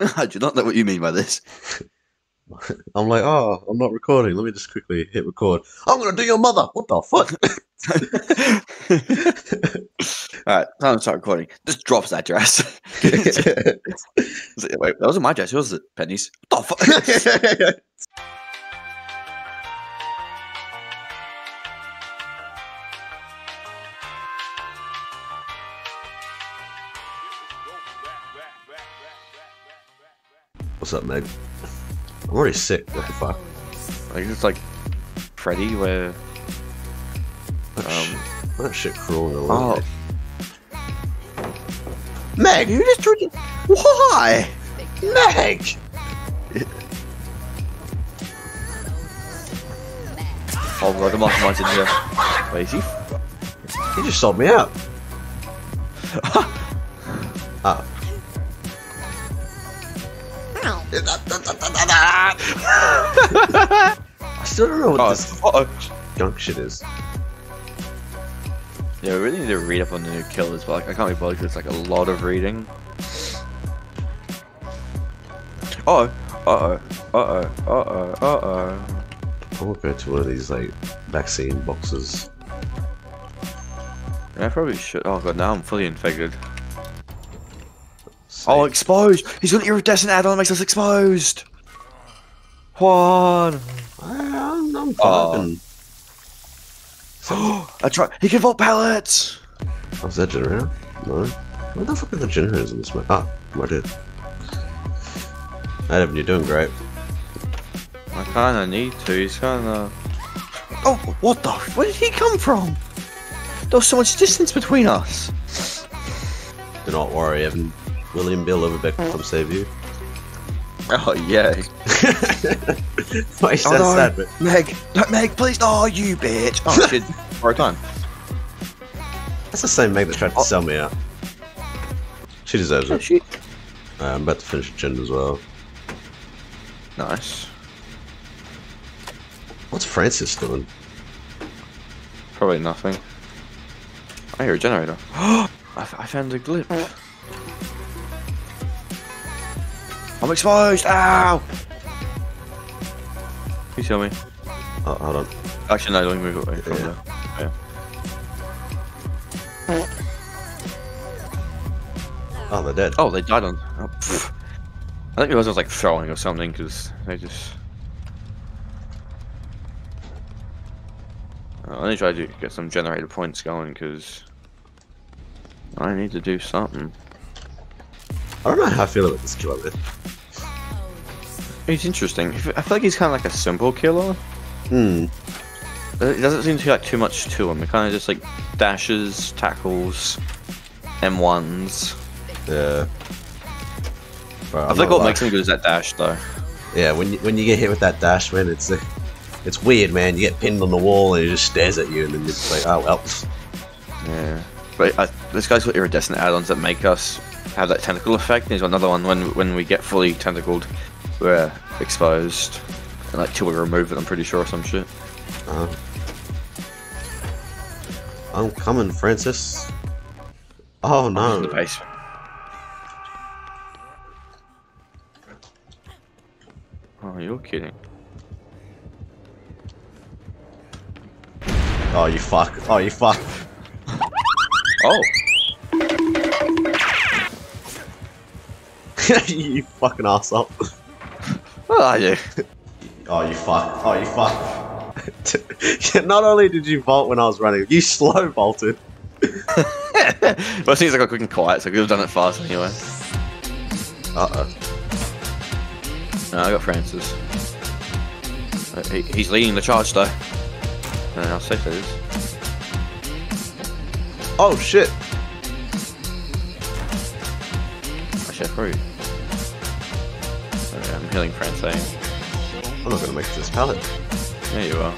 I do not know what you mean by this. I'm like, oh, I'm not recording. Let me just quickly hit record. I'm gonna do your mother. What the fuck? All right, time to start recording. Just drops that dress. Wait, that wasn't my dress. Yours was it, Penny's. What the fuck? What's up, Meg? I'm already sick. What the fuck? like it's like Freddy, where That, Um, shit, that shit crawling oh, along. Meg, you just drinking? Why? Meg! Oh god, the mastermind's in here. Wait, is he? He just sold me out. ah. I still don't know what Oh, this uh-oh. junk shit is. Yeah, we really need to read up on the new killers, but like, I can't be bothered 'cause it's like a lot of reading. Uh oh, uh oh, uh oh, uh oh, uh oh. I will go to one of these like vaccine boxes. Yeah, I probably should. Oh god, now I'm fully infected. See. Oh, exposed! He's got an iridescent add-on that makes us exposed! Juan! I'm, I'm Oh. I try. He can vault pallets! Oh, is that generator? No. What the fuck are the generators in this map? Ah, I did. Adam, you're doing great. I kinda need to, he's kinda. Oh, what the? Where did he come from? There was so much distance between us! Do not worry, Evan. William Bill Overbeck will come save you. Oh, yeah. Why is Oh, that no. sad, but Meg! No, Meg, please! Oh, you bitch! Oh, shit. For a time. that's the same Meg that tried to Oh. sell me out. She deserves Oh, it. shit. Uh, I'm about to finish the gen as well. Nice. What's Francis doing? Probably nothing. I hear a generator. I, f- I found a glitch. I'm exposed! Ow! You tell me. Oh, hold on. Actually, no, don't move away from Yeah. there. Yeah. Oh, they're dead. Oh, they died on. Oh, pff. I think it was like throwing or something because they just. Uh, I need to try to get some generator points going because I need to do something. I don't know how I feel about this killer. He's interesting. I feel like he's kind of like a simple killer. Hmm. It doesn't seem to be like too much to him. It kind of just like dashes, tackles, M1s. Yeah. Bro, I think what makes him good is that dash though. Yeah, when you, when you get hit with that dash, man, it's uh, it's weird, man. You get pinned on the wall and he just stares at you, and then you're just like, oh well. Yeah. But uh, this guy's got iridescent add-ons that make us have that tentacle effect. And he's got another one when when we get fully tentacled, we're exposed. And, like till we remove it, I'm pretty sure or some shit. Uh, I'm coming, Francis. Oh In no. the basement. Oh, you're kidding. Oh, you fuck. Oh, you fuck. Oh, you fucking asshole. What are you? Oh, you fuck. Oh, you fuck. Not only did you vault when I was running, you slow vaulted. well, it seems like I'm quick and quiet, so I could have done it fast anyway. Uh oh. No, I got Francis. Uh, he, he's leading the charge though. Uh, how safe that is. Oh shit. I probably. Okay, I'm healing Francine. I'm not gonna make this pallet. There you are.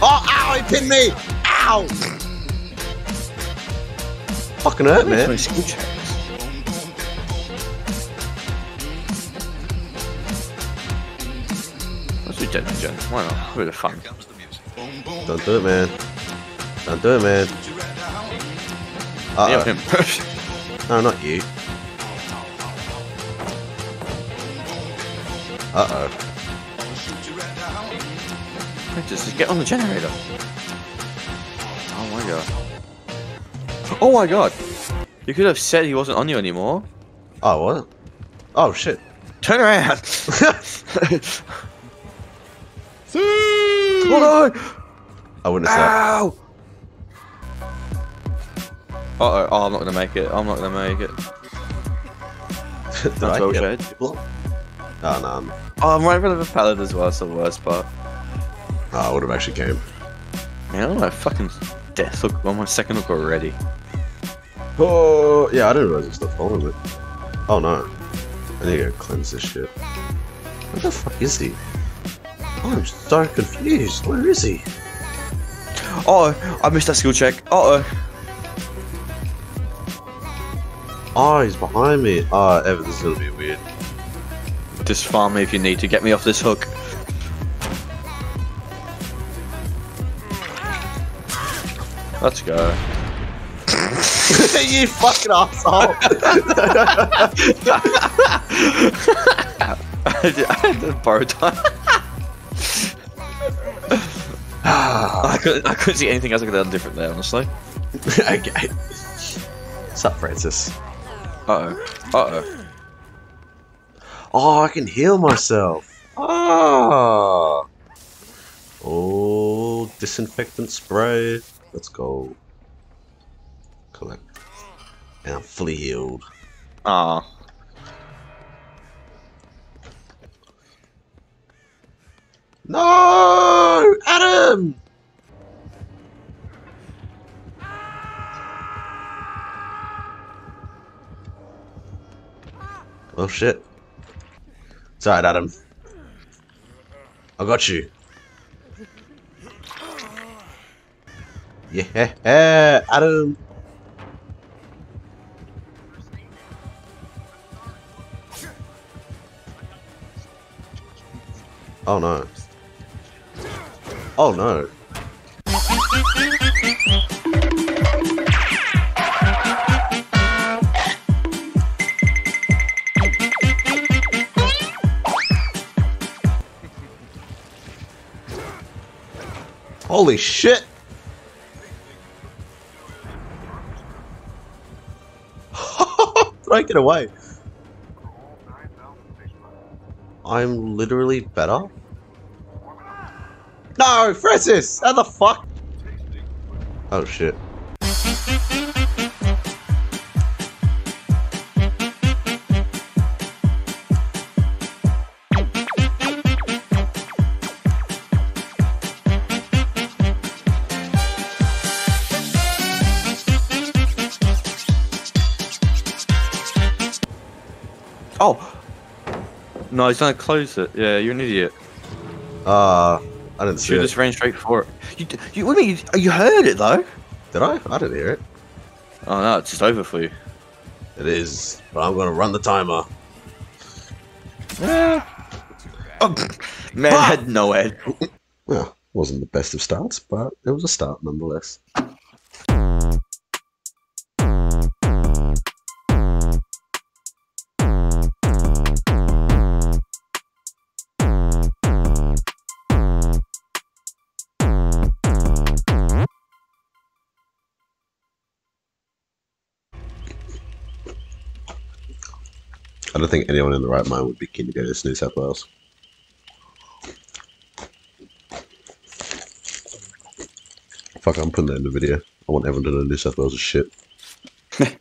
Oh, ow! He pinned me! Ow! Fucking hurt, my man. skill checks. Let's do Gen Gen. Why not? Bit of fun. Don't do it, man. Don't do it, man. Uh Yeah, -oh. him. No, not you. Uh oh. Just, just get on the generator. Oh my god. Oh my god. You could have said he wasn't on you anymore. Oh what? Oh shit. Turn around. See? I Hold on. witnessed that. Ow. Uh oh. Oh, I'm not gonna make it. I'm not gonna make it. Did That's I well get shared. people? Oh no. I'm- Oh, I'm right in front of a pallet as well. That's the worst part. Oh, I would have actually came. Man, on my fucking death look on my second hook already. Oh yeah, I didn't realize it's not following it. Oh no. I need to go cleanse this shit. Where the fuck is he? Oh, I'm so confused. Where is he? Oh, I missed that skill check. Uh oh. Oh, he's behind me. Oh, Evan, this is gonna be weird. Just farm me if you need to get me off this hook. Let's go. you fucking asshole! I had to borrow time. I couldn't, I couldn't see anything else I could have done different there, honestly. okay. What's up, Francis? Uh oh. Uh oh. Oh, I can heal myself. Ah. Oh, disinfectant spray. Let's go. Collect. And I'm fully healed. Ah. No, Adam. Oh shit. It's alright, Adam. I got you. Yeah, Adam. Oh no. Oh no. Holy shit! Did I get away? I'm literally better. No, Francis! How the fuck? Oh shit. Oh! No, he's gonna close it. Yeah, you're an idiot. Uh, I didn't see Should it. just ran straight for it. You, you, what do you mean? You heard it though? Did I? I didn't hear it. Oh no, it's just over for you. It is, but I'm gonna run the timer. Yeah. Oh, man Ah! had no head. Well, wasn't the best of starts, but it was a start nonetheless. Don't think anyone in the right mind would be keen to go to New South Wales. Fuck, I'm putting that in the video. I want everyone to know New South Wales is shit.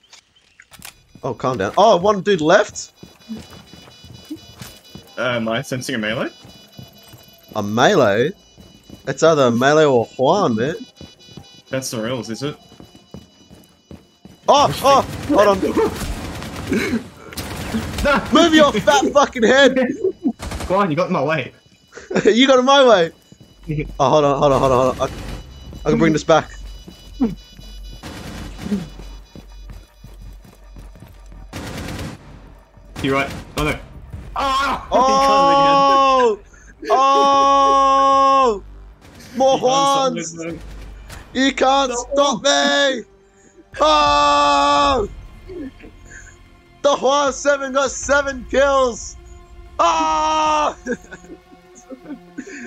oh, calm down. Oh, one dude left? Uh, am I sensing a melee? A melee? It's either a melee or Juan, man. That's the rules, is it? Oh, oh, hold on. Move your fat fucking head. Go on, you got in my way. you got in my way. Oh, hold on, hold on, hold on, hold on. I, I can bring this back. You're right. Oh no. Ah! Oh! Oh! More He got Juans! somewhere, You can't stop me! Oh! The Juan 7 got 7 kills! Ah!